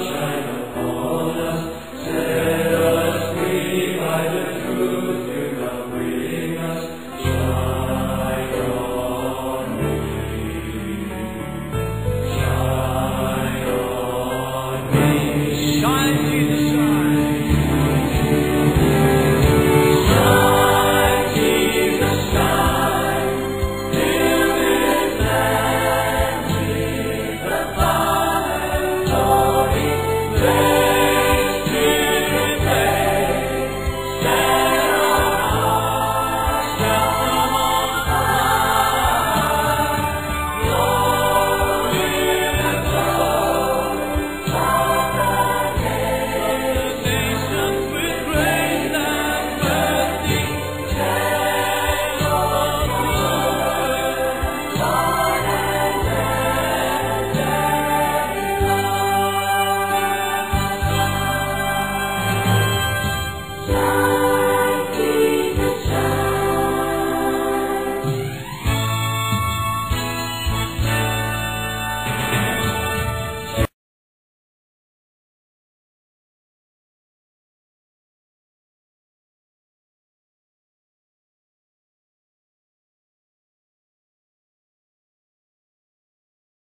sunshine.